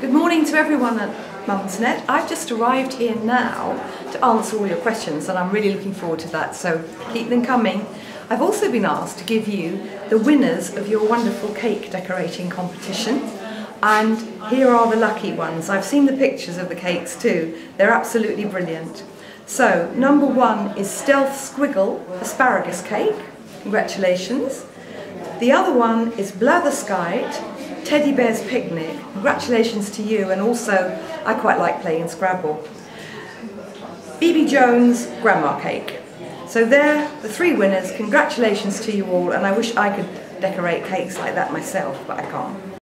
Good morning to everyone at Mumsnet. I've just arrived here now to answer all your questions and I'm really looking forward to that, so keep them coming. I've also been asked to give you the winners of your wonderful cake decorating competition and here are the lucky ones. I've seen the pictures of the cakes too. They're absolutely brilliant. So, number one is Stealth Squiggle Asparagus Cake. Congratulations. The other one is Blatherskite Teddy Bear's Picnic. Congratulations to you and also I quite like playing Scrabble. BB Jones Grandma Cake. So there, the three winners. Congratulations to you all and I wish I could decorate cakes like that myself, but I can't.